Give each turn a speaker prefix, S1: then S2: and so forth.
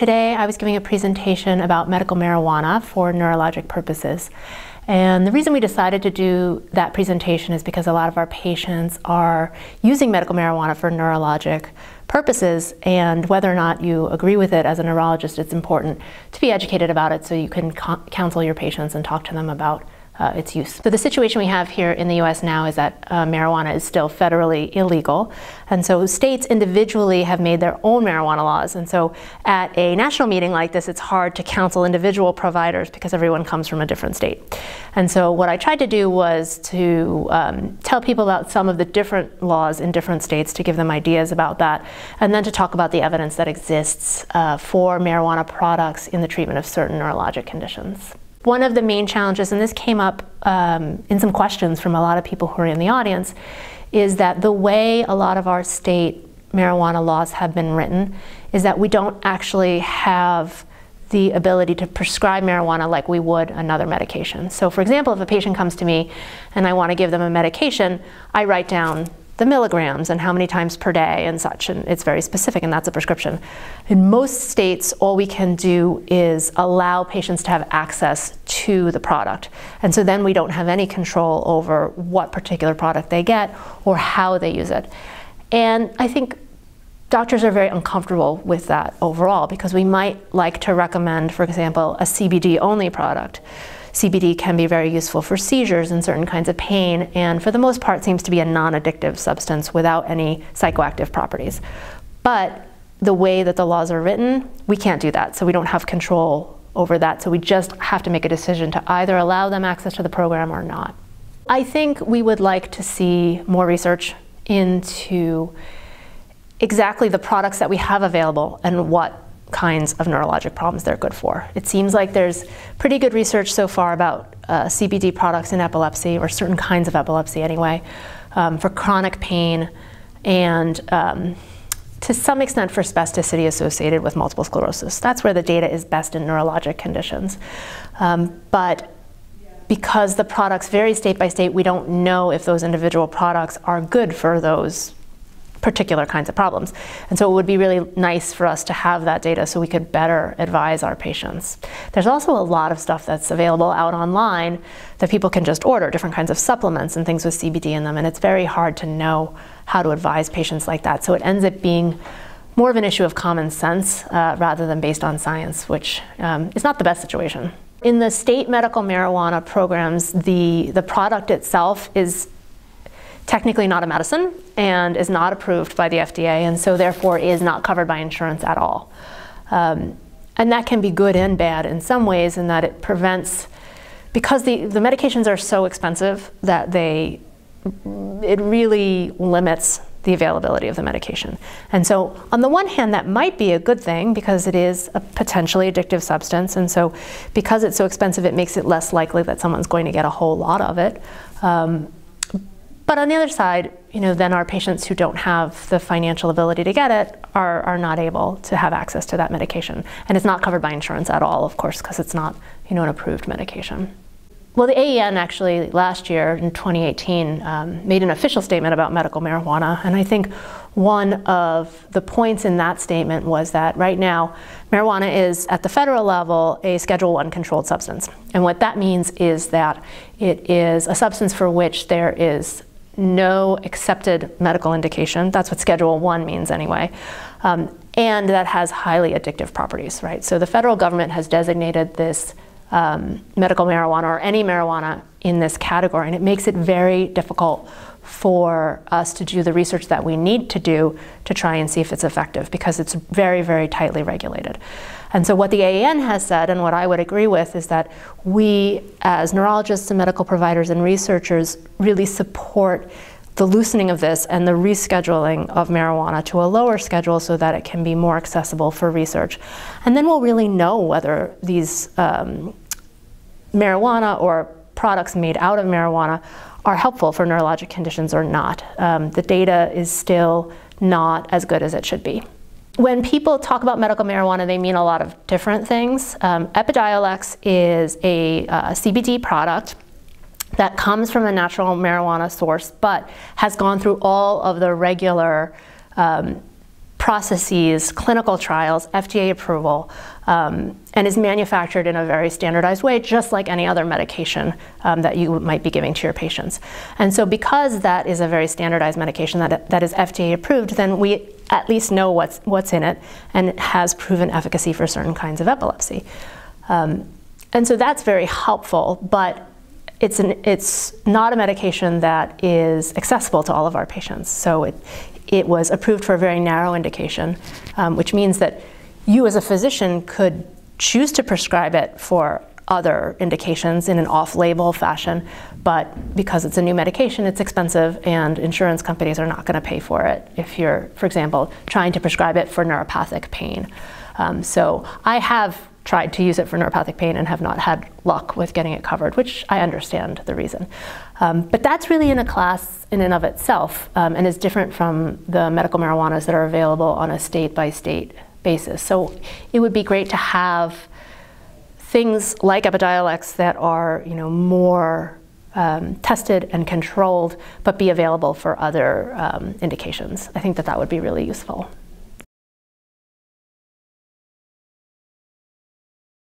S1: Today I was giving a presentation about medical marijuana for neurologic purposes. And the reason we decided to do that presentation is because a lot of our patients are using medical marijuana for neurologic purposes, and whether or not you agree with it as a neurologist, it's important to be educated about it so you can counsel your patients and talk to them about uh, its use. So the situation we have here in the U.S. now is that uh, marijuana is still federally illegal, and so states individually have made their own marijuana laws. And so at a national meeting like this, it's hard to counsel individual providers because everyone comes from a different state. And so what I tried to do was to um, tell people about some of the different laws in different states to give them ideas about that, and then to talk about the evidence that exists uh, for marijuana products in the treatment of certain neurologic conditions. One of the main challenges, and this came up um, in some questions from a lot of people who are in the audience, is that the way a lot of our state marijuana laws have been written is that we don't actually have the ability to prescribe marijuana like we would another medication. So for example, if a patient comes to me and I want to give them a medication, I write down the milligrams and how many times per day and such, and it's very specific, and that's a prescription. In most states, all we can do is allow patients to have access to the product. And so then we don't have any control over what particular product they get or how they use it. And I think doctors are very uncomfortable with that overall because we might like to recommend, for example, a CBD only product. CBD can be very useful for seizures and certain kinds of pain, and for the most part seems to be a non-addictive substance without any psychoactive properties. But the way that the laws are written, we can't do that, so we don't have control over that, so we just have to make a decision to either allow them access to the program or not. I think we would like to see more research into exactly the products that we have available and what kinds of neurologic problems they're good for. It seems like there's pretty good research so far about uh, CBD products in epilepsy, or certain kinds of epilepsy anyway, um, for chronic pain and um, to some extent for spasticity associated with multiple sclerosis. That's where the data is best in neurologic conditions. Um, but because the products vary state by state, we don't know if those individual products are good for those particular kinds of problems. And so it would be really nice for us to have that data so we could better advise our patients. There's also a lot of stuff that's available out online that people can just order, different kinds of supplements and things with CBD in them, and it's very hard to know how to advise patients like that. So it ends up being more of an issue of common sense uh, rather than based on science, which um, is not the best situation. In the state medical marijuana programs, the, the product itself is technically not a medicine and is not approved by the FDA and so therefore is not covered by insurance at all. Um, and that can be good and bad in some ways in that it prevents, because the, the medications are so expensive that they, it really limits the availability of the medication. And so on the one hand, that might be a good thing because it is a potentially addictive substance. And so because it's so expensive, it makes it less likely that someone's going to get a whole lot of it. Um, but on the other side, you know, then our patients who don't have the financial ability to get it are, are not able to have access to that medication. And it's not covered by insurance at all, of course, because it's not, you know, an approved medication. Well, the AAN actually last year in 2018 um, made an official statement about medical marijuana, and I think one of the points in that statement was that right now marijuana is at the federal level a Schedule One controlled substance, and what that means is that it is a substance for which there is no accepted medical indication. That's what Schedule 1 means anyway. Um, and that has highly addictive properties, right? So the federal government has designated this um, medical marijuana or any marijuana in this category, and it makes it very difficult for us to do the research that we need to do to try and see if it's effective because it's very, very tightly regulated. And so what the AAN has said, and what I would agree with, is that we as neurologists and medical providers and researchers really support the loosening of this and the rescheduling of marijuana to a lower schedule so that it can be more accessible for research. And then we'll really know whether these um, marijuana or products made out of marijuana are helpful for neurologic conditions or not. Um, the data is still not as good as it should be. When people talk about medical marijuana, they mean a lot of different things. Um, Epidiolex is a uh, CBD product that comes from a natural marijuana source, but has gone through all of the regular um, processes, clinical trials, FDA approval, um, and is manufactured in a very standardized way, just like any other medication um, that you might be giving to your patients. And so, because that is a very standardized medication that, that is FDA approved, then we at least know what's, what's in it and it has proven efficacy for certain kinds of epilepsy. Um, and so that's very helpful, but it's, an, it's not a medication that is accessible to all of our patients. So it, it was approved for a very narrow indication, um, which means that you as a physician could choose to prescribe it for other indications in an off-label fashion, but because it's a new medication, it's expensive and insurance companies are not going to pay for it if you're, for example, trying to prescribe it for neuropathic pain. Um, so I have tried to use it for neuropathic pain and have not had luck with getting it covered, which I understand the reason. Um, but that's really in a class in and of itself um, and is different from the medical marijuanas that are available on a state by state basis. So it would be great to have things like Epidiolex that are you know, more um, tested and controlled, but be available for other um, indications. I think that that would be really useful.